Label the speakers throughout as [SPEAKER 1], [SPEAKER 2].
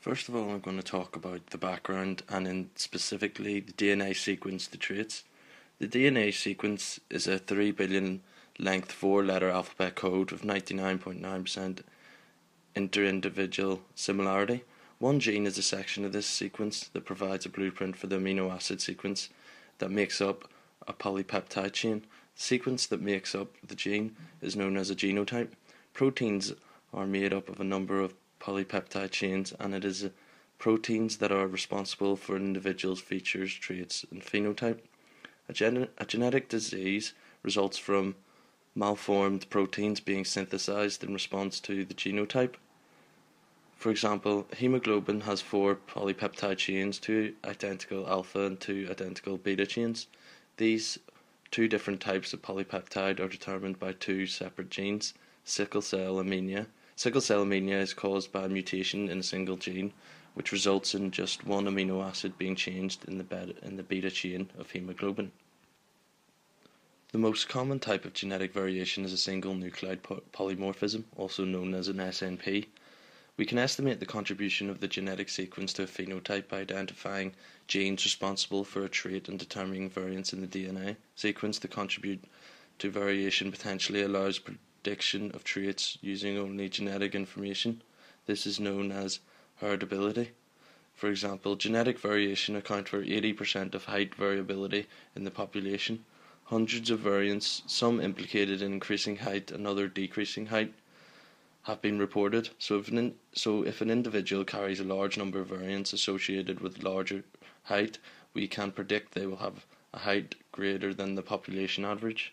[SPEAKER 1] First of all, I'm going to talk about the background and in specifically the DNA sequence the traits. The DNA sequence is a 3 billion length 4 letter alphabet code with 99.9% inter-individual similarity. One gene is a section of this sequence that provides a blueprint for the amino acid sequence that makes up a polypeptide chain. The sequence that makes up the gene is known as a genotype. Proteins are made up of a number of polypeptide chains, and it is uh, proteins that are responsible for an individual's features, traits, and phenotype. A, gen- a genetic disease results from malformed proteins being synthesized in response to the genotype. For example, hemoglobin has four polypeptide chains, two identical alpha and two identical beta chains. These two different types of polypeptide are determined by two separate genes, sickle cell anemia Sickle cell anemia is caused by a mutation in a single gene, which results in just one amino acid being changed in the, beta, in the beta chain of hemoglobin. The most common type of genetic variation is a single nucleotide polymorphism, also known as an SNP. We can estimate the contribution of the genetic sequence to a phenotype by identifying genes responsible for a trait and determining variants in the DNA sequence that contribute to variation potentially allows prediction of traits using only genetic information. This is known as heritability. For example, genetic variation accounts for 80% of height variability in the population. Hundreds of variants, some implicated in increasing height and other decreasing height, have been reported. So if an, so if an individual carries a large number of variants associated with larger height, we can predict they will have a height greater than the population average.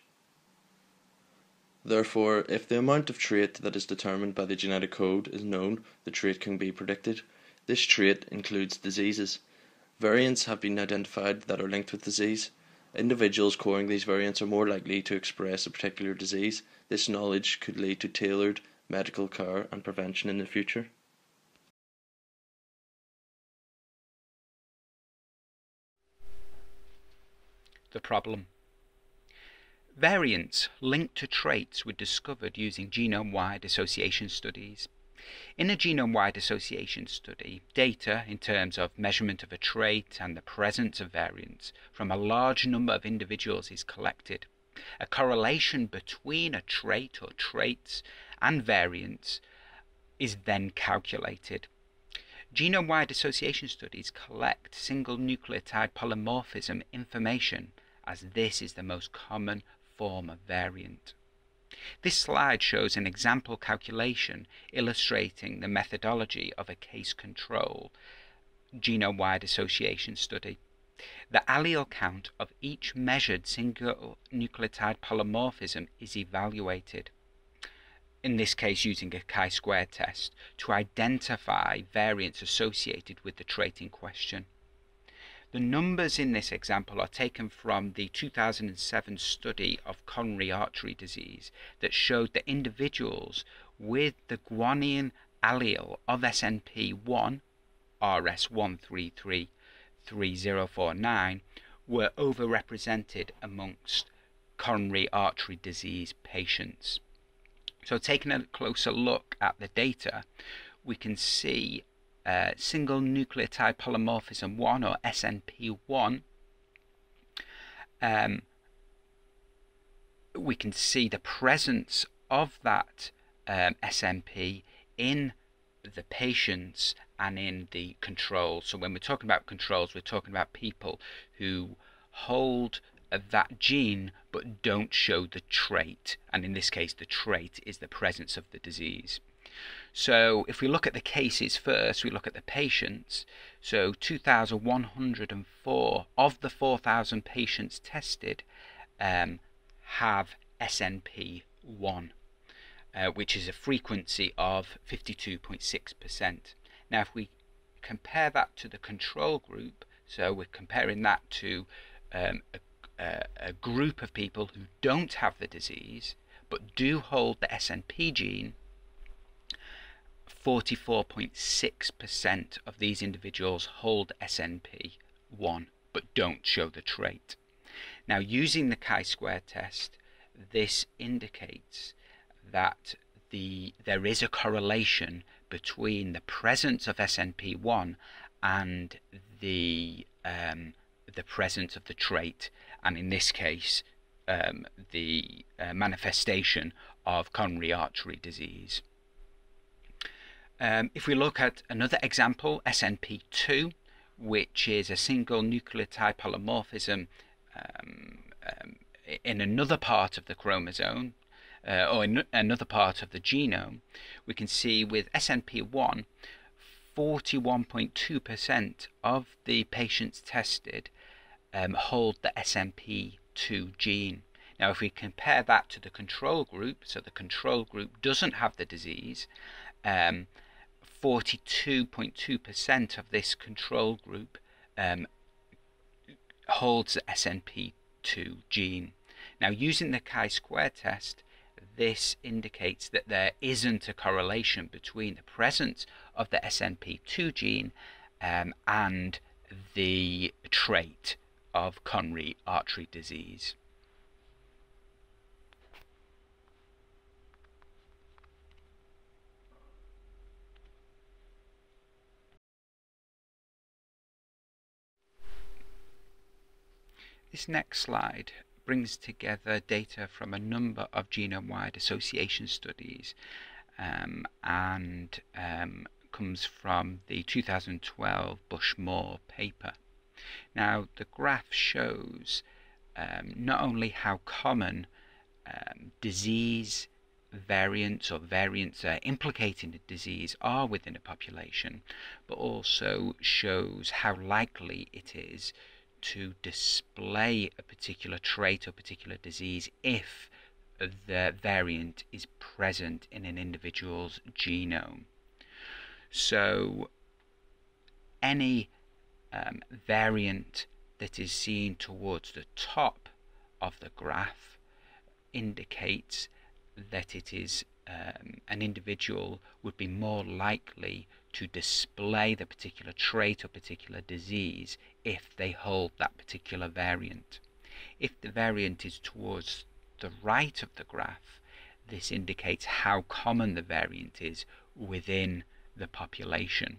[SPEAKER 1] Therefore, if the amount of trait that is determined by the genetic code is known, the trait can be predicted. This trait includes diseases. Variants have been identified that are linked with disease. Individuals carrying these variants are more likely to express a particular disease. This knowledge could lead to tailored medical care and prevention in the future.
[SPEAKER 2] The problem. Variants linked to traits were discovered using genome-wide association studies. In a genome-wide association study, data in terms of measurement of a trait and the presence of variants from a large number of individuals is collected. A correlation between a trait or traits and variants is then calculated. Genome-wide association studies collect single nucleotide polymorphism information as this is the most common form of variant. This slide shows an example calculation illustrating the methodology of a case control genome-wide association study. The allele count of each measured single nucleotide polymorphism is evaluated, in this case using a chi-square test, to identify variants associated with the trait in question. The numbers in this example are taken from the 2007 study of coronary artery disease that showed that individuals with the guanine allele of SNP1 RS1333049 were overrepresented amongst coronary artery disease patients. So taking a closer look at the data, we can see uh, single nucleotide polymorphism 1 or SNP1, um, we can see the presence of that um, SNP in the patients and in the controls. So when we're talking about controls, we're talking about people who hold that gene but don't show the trait. And in this case, the trait is the presence of the disease. So if we look at the cases first, we look at the patients. So 2,104 of the 4,000 patients tested um, have SNP1, uh, which is a frequency of 52.6%. Now if we compare that to the control group, so we're comparing that to um, a, a, a group of people who don't have the disease but do hold the SNP gene, 44.6% of these individuals hold SNP1 but don't show the trait. Now, using the chi-square test, this indicates that the, there is a correlation between the presence of SNP1 and the um, the presence of the trait, and in this case, um, the uh, manifestation of coronary artery disease. Um, if we look at another example, SNP2, which is a single nucleotide polymorphism um, um, in another part of the chromosome, uh, or in another part of the genome, we can see with SNP1, 41.2% of the patients tested um, hold the SNP2 gene. Now, if we compare that to the control group, so the control group doesn't have the disease, 42.2% um, of this control group um, holds the SNP2 gene. Now, using the chi-square test, this indicates that there isn't a correlation between the presence of the SNP2 gene um, and the trait of coronary artery disease. This next slide brings together data from a number of genome-wide association studies um, and um, comes from the 2012 Bush-Moore paper. Now the graph shows um, not only how common um, disease variants or variants uh, implicating the disease are within a population, but also shows how likely it is to display a particular trait or particular disease if the variant is present in an individual's genome. So any um, variant that is seen towards the top of the graph indicates that it is um, an individual would be more likely to display the particular trait or particular disease if they hold that particular variant. If the variant is towards the right of the graph, this indicates how common the variant is within the population.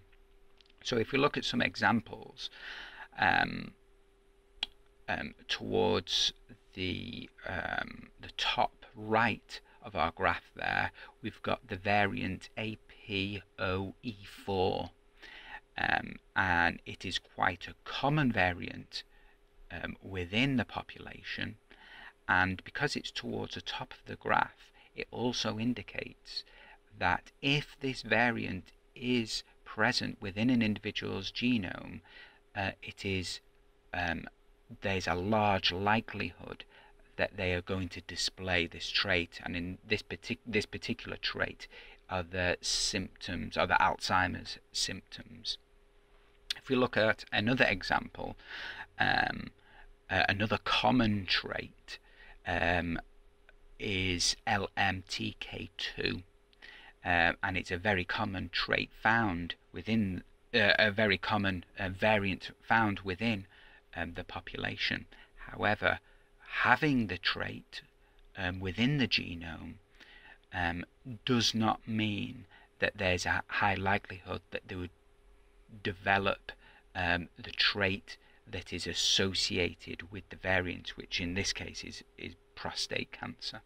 [SPEAKER 2] So if we look at some examples um, um, towards the, um, the top right of our graph there, we've got the variant APOE4 um, and it is quite a common variant um, within the population. And because it's towards the top of the graph it also indicates that if this variant is present within an individual's genome uh, it is um, there's a large likelihood that they are going to display this trait and in this, partic- this particular trait are the symptoms are the Alzheimer's symptoms if we look at another example, um, uh, another common trait um, is LMTK2, uh, and it's a very common trait found within uh, a very common uh, variant found within um, the population. However, having the trait um, within the genome um, does not mean that there's a high likelihood that they would develop um, the trait that is associated with the variant, which in this case is, is prostate cancer.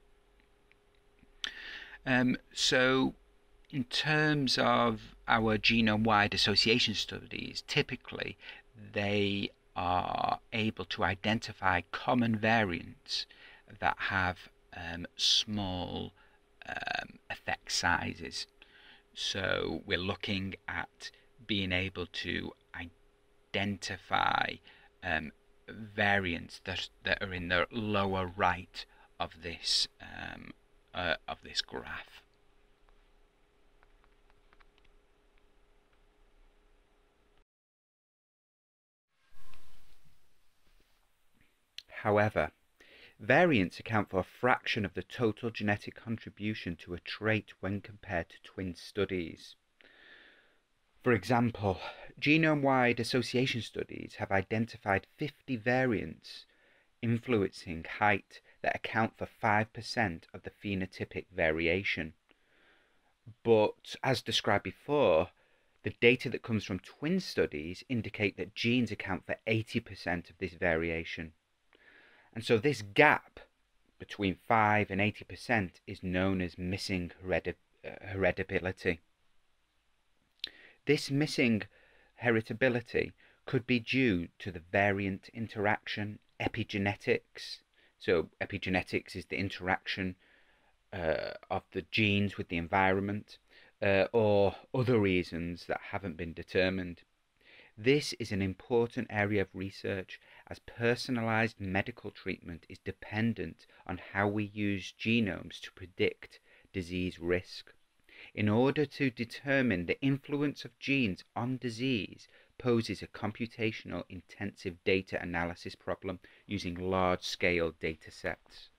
[SPEAKER 2] Um, so, in terms of our genome wide association studies, typically they are able to identify common variants that have um, small um, effect sizes. So, we're looking at being able to identify um, variants that, that are in the lower right of this um, uh, of this graph. However, variants account for a fraction of the total genetic contribution to a trait when compared to twin studies. For example, genome-wide association studies have identified 50 variants influencing height that account for 5% of the phenotypic variation. but as described before, the data that comes from twin studies indicate that genes account for 80% of this variation. And so this gap between 5 and 80% is known as missing heredi uh, heritability. This missing heritability could be due to the variant interaction, epigenetics. So epigenetics is the interaction uh, of the genes with the environment uh, or other reasons that haven't been determined. This is an important area of research as personalized medical treatment is dependent on how we use genomes to predict disease risk. In order to determine the influence of genes on disease poses a computational intensive data analysis problem using large scale data sets.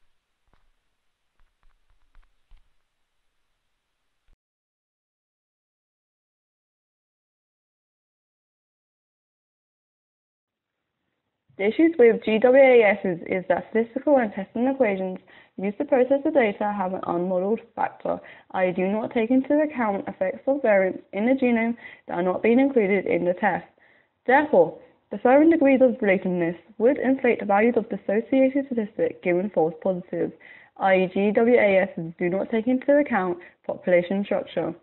[SPEAKER 3] The issues with GWAS is that statistical and testing equations used to process the data have an unmodeled factor, i.e. do not take into account effects of variants in the genome that are not being included in the test. Therefore, differing degrees of relatedness would inflate the values of the associated statistic given false positives, i.e. GWAS do not take into account population structure.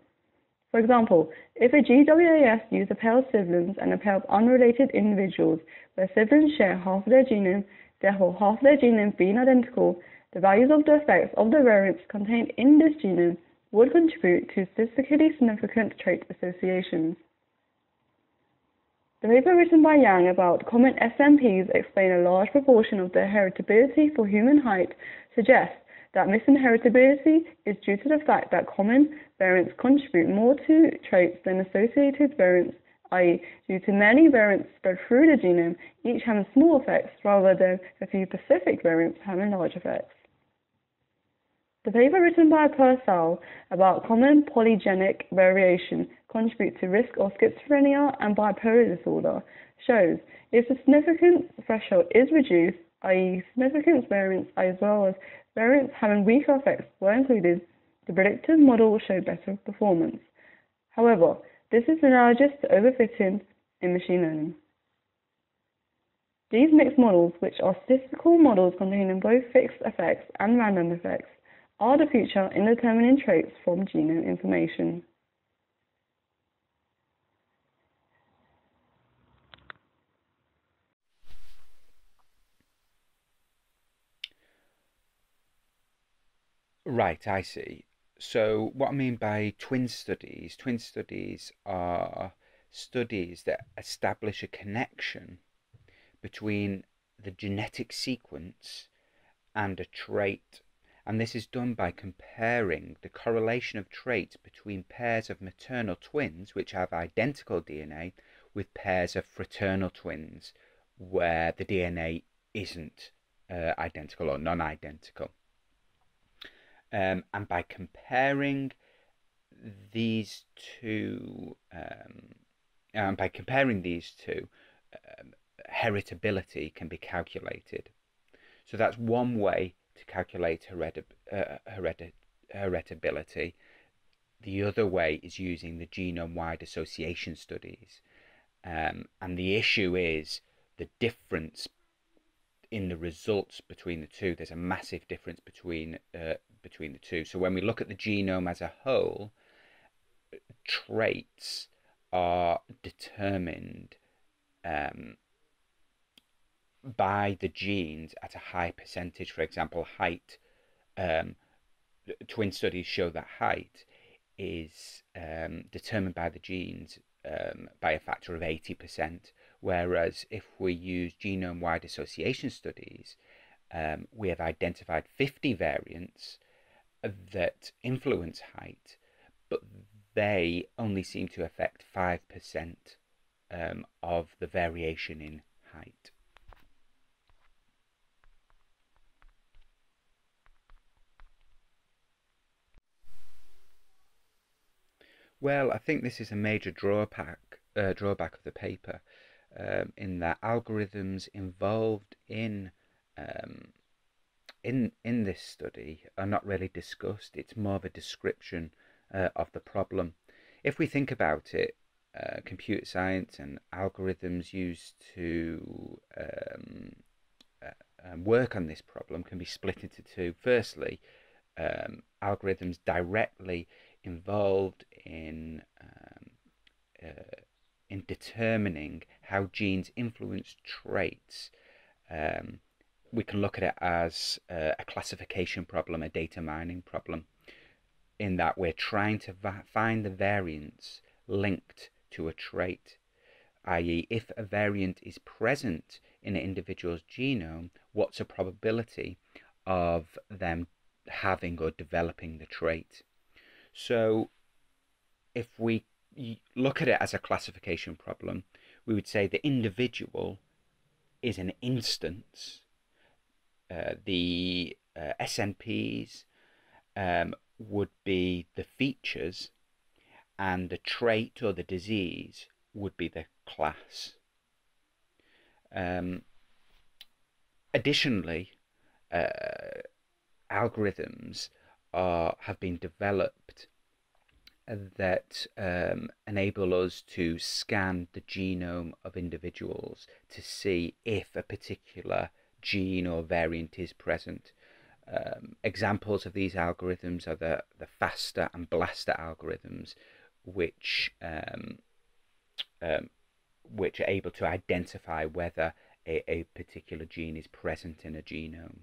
[SPEAKER 3] For example, if a GWAS used a pair of siblings and a pair of unrelated individuals where siblings share half of their genome, therefore half their genome being identical, the values of the effects of the variants contained in this genome would contribute to statistically significant trait associations. The paper written by Yang about common SNPs explain a large proportion of the heritability for human height suggests that missing heritability is due to the fact that common variants contribute more to traits than associated variants, i.e., due to many variants spread through the genome, each having small effects rather than a few specific variants having large effects. The paper written by Purcell about common polygenic variation contribute to risk of schizophrenia and bipolar disorder shows if the significance threshold is reduced, i.e. significance variants as well as variants having weaker effects were included, the predictive model showed better performance. However, this is analogous to overfitting in machine learning. These mixed models, which are statistical models containing both fixed effects and random effects, are the future in determining traits from genome information.
[SPEAKER 2] Right, I see. So, what I mean by twin studies, twin studies are studies that establish a connection between the genetic sequence and a trait. And this is done by comparing the correlation of traits between pairs of maternal twins, which have identical DNA, with pairs of fraternal twins, where the DNA isn't uh, identical or non identical. Um, and by comparing these two, um, and by comparing these two, um, heritability can be calculated. So that's one way to calculate heredib uh, heritability. The other way is using the genome-wide association studies. Um, and the issue is the difference in the results between the two. There's a massive difference between uh, between the two. So when we look at the genome as a whole, traits are determined um, by the genes at a high percentage. For example, height. Um, twin studies show that height is um, determined by the genes um, by a factor of 80%, whereas if we use genome wide association studies, um, we have identified 50 variants that influence height, but they only seem to affect 5% um, of the variation in height. Well, I think this is a major drawback, uh, drawback of the paper um, in that algorithms involved in um, in in this study are not really discussed. It's more of a description uh, of the problem. If we think about it, uh, computer science and algorithms used to um, uh, um, work on this problem can be split into two. Firstly, um, algorithms directly involved in um, uh, in determining how genes influence traits. Um, we can look at it as a, a classification problem, a data mining problem, in that we're trying to find the variants linked to a trait, i.e., if a variant is present in an individual's genome, what's the probability of them having or developing the trait? So, if we look at it as a classification problem, we would say the individual is an instance. Uh, the uh, SNPs um, would be the features and the trait or the disease would be the class. Um, additionally, uh, algorithms are have been developed that um, enable us to scan the genome of individuals to see if a particular gene or variant is present. Um, examples of these algorithms are the, the FASTA and BLASTER algorithms, which um, um, which are able to identify whether a, a particular gene is present in a genome.